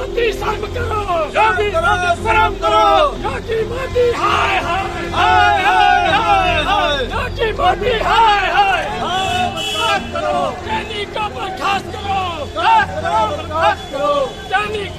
मोदी शर्म करो। योगी मोदी शर्म करो। योगी माती हाय हाय हाय हाय हाय हाय योगी माती हाय। हाय। हाय बर्खास्त करो। दैनिक का बर्खास्त करो। बर्खास्त करो बर्खास्त करो। दैनिक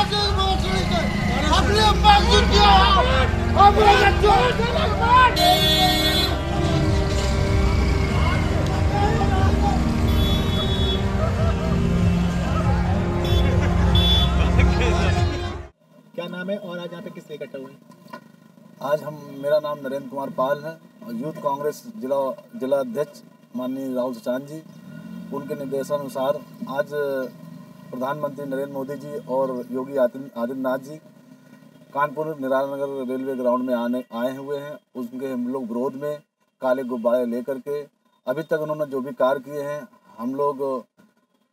अपने मस्जिद के अपने क्या नाम है और आज यहाँ पे किस लिए इकट्ठा हुए आज हम, मेरा नाम नरेंद्र कुमार पाल है यूथ कांग्रेस जिला जिला अध्यक्ष माननीय राहुल सचान जी, उनके निर्देशानुसार आज प्रधानमंत्री नरेंद्र मोदी जी और योगी आदित्यनाथ जी कानपुर निराला नगर रेलवे ग्राउंड में आने, आए हुए हैं। उनके हम लोग विरोध में काले गुब्बारे लेकर के अभी तक उन्होंने जो भी कार्य किए हैं, हम लोग,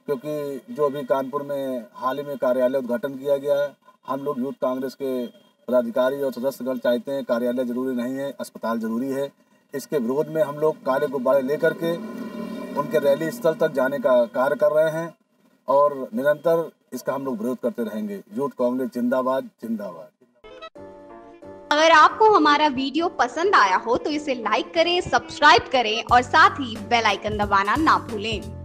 क्योंकि जो अभी कानपुर में हाल ही में कार्यालय उद्घाटन किया गया है, हम लोग यूथ कांग्रेस के पदाधिकारी और सदस्यगण चाहते हैं कार्यालय ज़रूरी नहीं है, अस्पताल ज़रूरी है। इसके विरोध में हम लोग काले गुब्बारे लेकर के उनके रैली स्थल तक जाने का कार्य कर रहे हैं। और निरंतर इसका हम लोग विरोध करते रहेंगे। यूथ कांग्रेस जिंदाबाद जिंदाबाद। अगर आपको हमारा वीडियो पसंद आया हो तो इसे लाइक करें, सब्सक्राइब करें और साथ ही बेल आइकन दबाना ना भूलें।